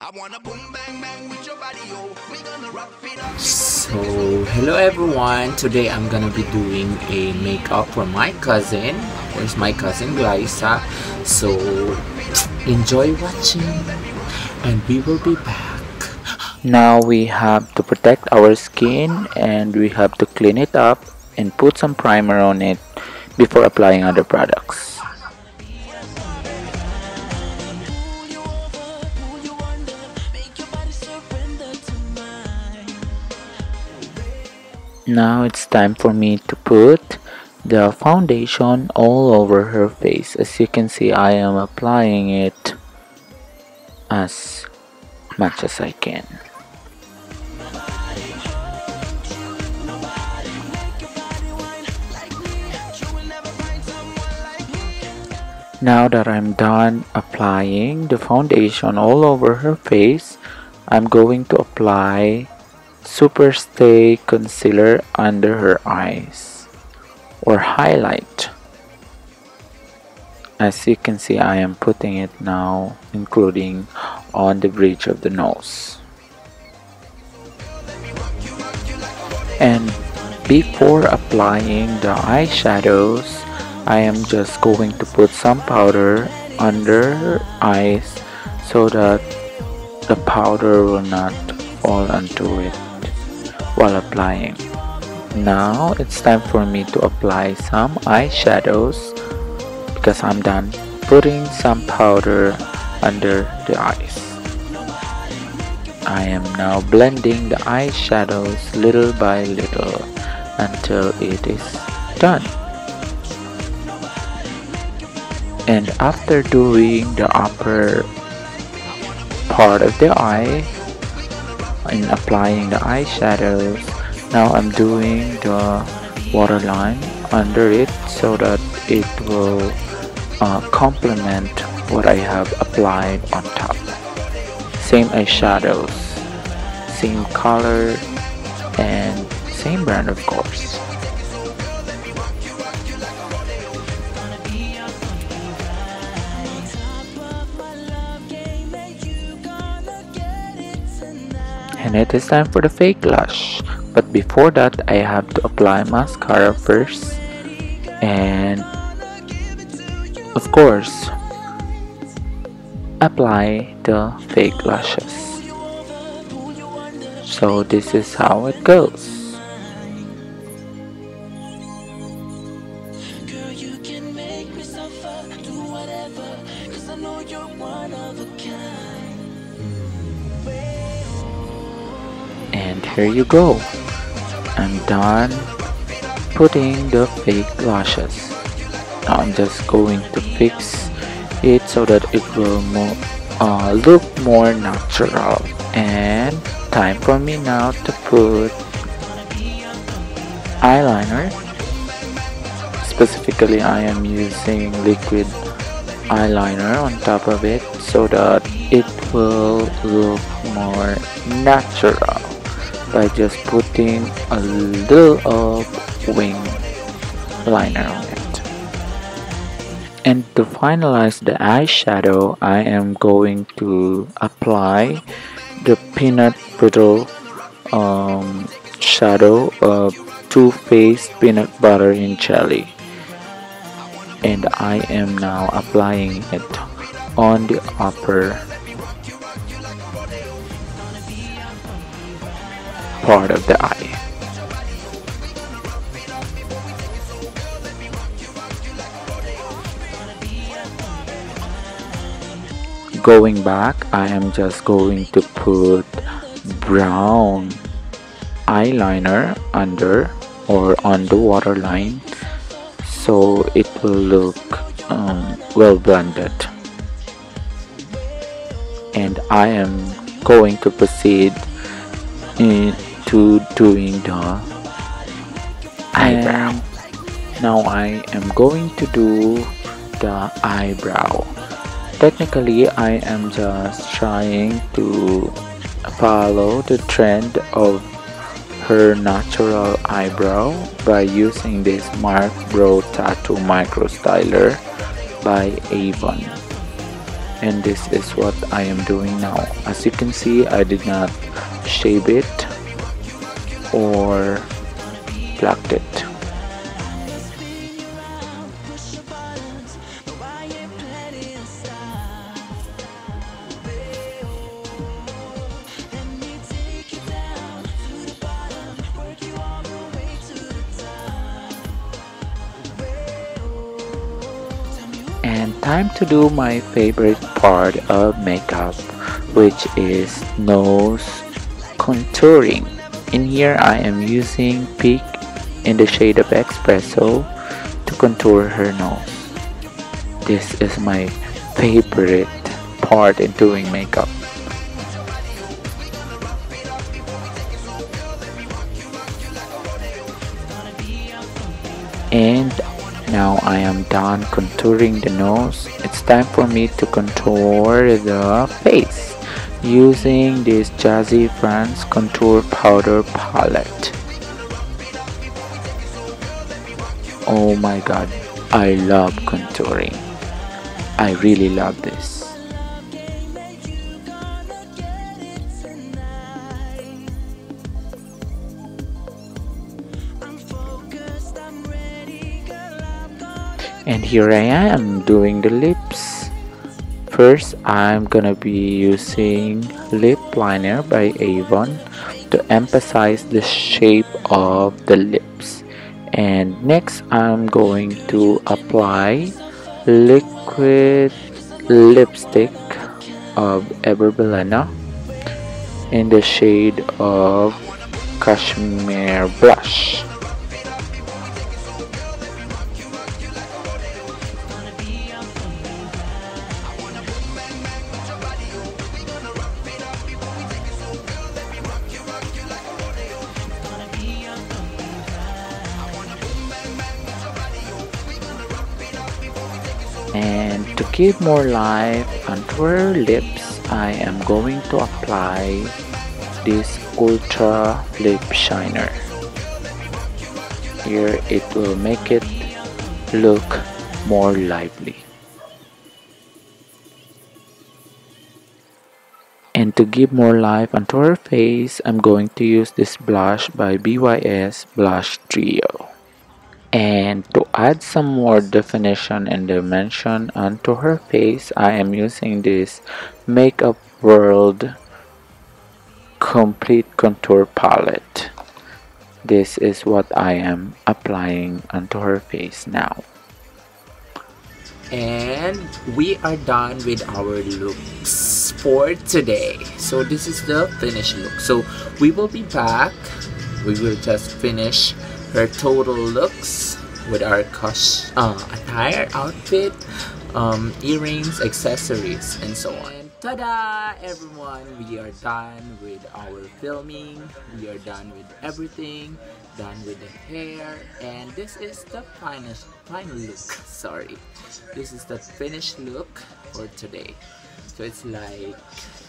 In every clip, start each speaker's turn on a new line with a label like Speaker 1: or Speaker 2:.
Speaker 1: I wanna boom bang bang with your body, yo. We gonna rock it up.
Speaker 2: So, hello everyone. Today I'm gonna be doing a makeup for my cousin. Where's my cousin Glyza? So, enjoy watching and we will be back. Now we have to protect our skin and we have to clean it up and put some primer on it before applying other products. Now it's time for me to put the foundation all over her face. As you can see, I am applying it as much as I can. Now that I'm done applying the foundation all over her face, I'm going to apply Super Stay Concealer under her eyes or highlight. As you can see, I am putting it now, including on the bridge of the nose. And before applying the eyeshadows, I am just going to put some powder under her eyes so that the powder will not fall onto it while applying. Now it's time for me to apply some eyeshadows because I'm done putting some powder under the eyes. I am now blending the eyeshadows little by little until it is done. and after doing the upper part of the eye in applying the eyeshadows. Now I'm doing the waterline under it so that it will uh, complement what I have applied on top. Same eyeshadows same color and same brand of course and it is time for the fake lash. But before that I have to apply mascara first. And of course apply the fake lashes. So this is how it goes here you go. I'm done putting the fake lashes. Now I'm just going to fix it so that it will uh, look more natural. And time for me now to put eyeliner. Specifically I am using liquid eyeliner on top of it so that it will look more natural by just putting a little of wing liner on it. And to finalize the eyeshadow, I am going to apply the peanut brittle um, shadow of Too Faced Peanut Butter in Jelly. And I am now applying it on the upper part of the eye. Going back, I am just going to put brown eyeliner under or on the waterline so it will look um, well blended and I am going to proceed into doing the eyebrow. Now I am going to do the eyebrow. Technically I am just trying to follow the trend of her natural eyebrow by using this Mark Brow Tattoo Micro Styler by Avon. and this is what I am doing now. As you can see I did not shave it or plucked it. And time to do my favorite part of makeup which is nose contouring in here I am using Peak in the shade of Espresso to contour her nose. This is my favorite part in doing makeup. And now I am done contouring the nose. It's time for me to contour the face using this Jazzy France contour powder palette. Oh my god I love contouring. I really love this. And here I am doing the lips first I'm gonna be using lip liner by Avon to emphasize the shape of the lips. And next I'm going to apply liquid lipstick of Ever Bilena in the shade of Cashmere Blush give more life onto her lips I am going to apply this ultra lip shiner. Here it will make it look more lively. And to give more life onto her face I'm going to use this blush by BYS Blush Trio and to add some more definition and dimension onto her face, I am using this Makeup World Complete Contour Palette. This is what I am applying onto her face now.
Speaker 3: and we are done with our looks for today so this is the finished look so we will be back we will just finish her total looks with our cos- uh, attire outfit um, earrings accessories and so on. Ta-da everyone. We are done with our filming. We are done with everything. Done with the hair. And this is the final final look. Sorry. This is the finished look for today. So it's like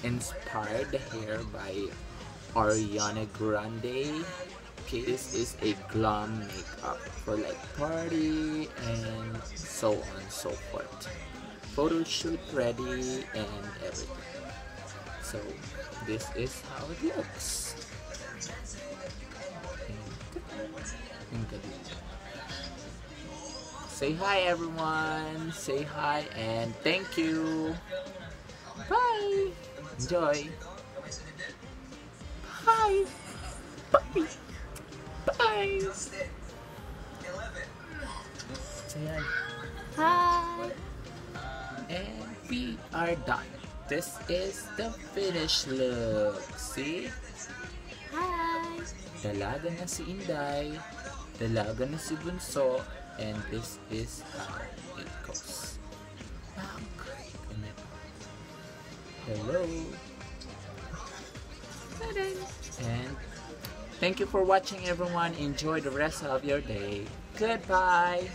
Speaker 3: inspired the hair by Ariana Grande okay this is a glam makeup for like party and so on and so forth photo shoot ready and everything so this is how it looks Say hi everyone. Say hi and thank you. Bye. Enjoy. Bye. Bye. Bye. Say hi.
Speaker 4: Hi.
Speaker 3: And we are done. This is the finished look. See?
Speaker 4: Hi.
Speaker 3: Dalaga na si Inday, dalaga na si Bunso, and this is how it goes. Hello. And thank you for watching everyone. Enjoy the rest of your day. Goodbye.